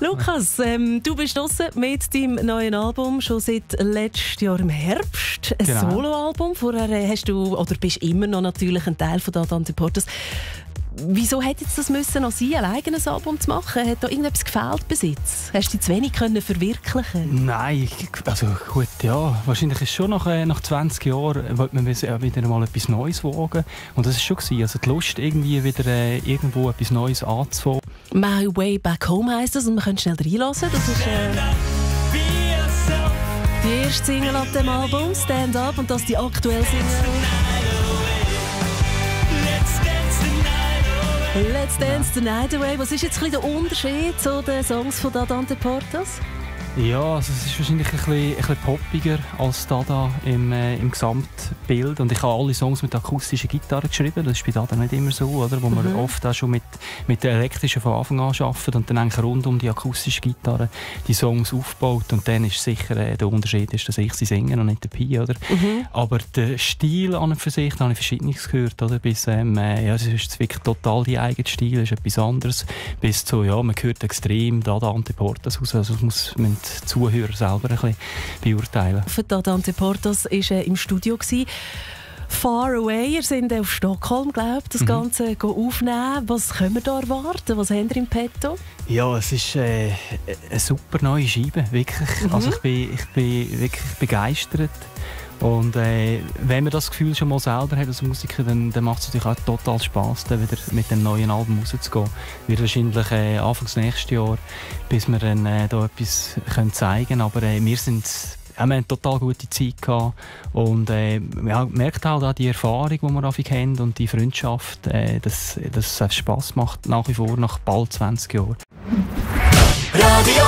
Lukas, ähm, du bist draußen mit deinem neuen Album schon seit letztem Jahr im Herbst. Ein Genau. Soloalbum. Vorher äh, hast du, oder bist immer noch natürlich ein Teil von Dada Portas. Wieso hätte jetzt das müssen noch sein, ein eigenes Album zu machen? Hat da irgendetwas gefehlt bis jetzt? Hast du dich zu wenig können verwirklichen? Nein, also gut, ja. Wahrscheinlich ist schon nach, äh, nach 20 Jahren wollte man wieder äh, mal etwas Neues wagen. Und das ist schon gewesen. Also die Lust, irgendwie wieder äh, irgendwo etwas Neues anzufangen. My Way Back Home heisst das und wir können schnell reinlassen. Das ist äh, die erste Single ab dem Album, Stand Up, und das die aktuelle Single. Let's Dance the Night Away. Was ist jetzt ein bisschen der Unterschied zu den Songs von Dadante Portas? Ja, also es ist wahrscheinlich ein bisschen, ein bisschen poppiger als Dada im, äh, im Gesamtbild. Und ich habe alle Songs mit akustischer Gitarre geschrieben. Das ist bei Dada nicht immer so, oder? Wo man oft auch schon mit, mit der elektrischen von Anfang an arbeitet und dann eigentlich rund um die akustische Gitarre die Songs aufbaut. Und dann ist sicher äh, der Unterschied, ist, dass ich sie singe und nicht der Pi, oder? Aber der Stil an und für sich, da habe ich Verschiedenes gehört, oder? Bis, ähm, äh, ja, es ist wirklich total die eigene Stil, ist etwas anderes. Bis zu, ja, man hört extrem Dada Antiportas raus. Also das muss man die Zuhörer selber ein bisschen beurteilen. Für Dadante Portas war im Studio. Gewesen. Far Away, ihr seid auf Stockholm, glaube ich, das Ganze go aufnehmen. Was können wir da erwarten? Was haben wir im Petto? Ja, es ist äh, eine super neue Scheibe, wirklich. Also ich bin, ich bin wirklich begeistert. Und äh, wenn man das Gefühl schon mal selber hat als Musiker, dann, dann macht es natürlich auch total Spaß, dann wieder mit dem neuen Album rauszugehen. Wird wahrscheinlich äh, Anfangs nächstes Jahr, bis wir dann äh, da etwas können zeigen können. Aber äh, wir sind ja, wir haben eine total gute Zeit gehabt und äh, man merkt halt auch die Erfahrung, die wir häufig haben und die Freundschaft, äh, dass, dass es Spass macht nach wie vor nach bald 20 Jahren. Radio